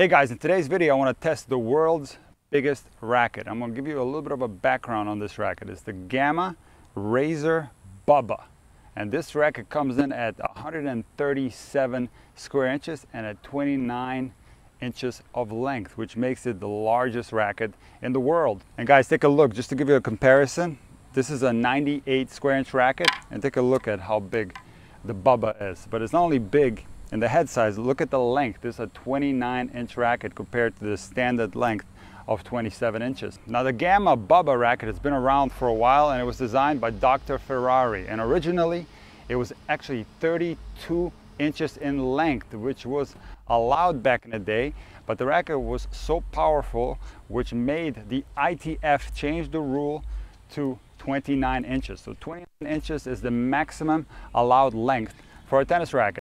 Hey guys, in today's video I want to test the world's biggest racket. I'm going to give you a little bit of a background on this racket. It's the Gamma Razor Bubba. And this racket comes in at 137 square inches and at 29 inches of length, which makes it the largest racket in the world. And guys, take a look, just to give you a comparison. This is a 98 square inch racket and take a look at how big the Bubba is. But it's not only big, and the head size, look at the length. This is a 29 inch racket compared to the standard length of 27 inches. Now the Gamma Bubba racket has been around for a while and it was designed by Dr. Ferrari. And originally it was actually 32 inches in length, which was allowed back in the day. But the racket was so powerful, which made the ITF change the rule to 29 inches. So 29 inches is the maximum allowed length for a tennis racket.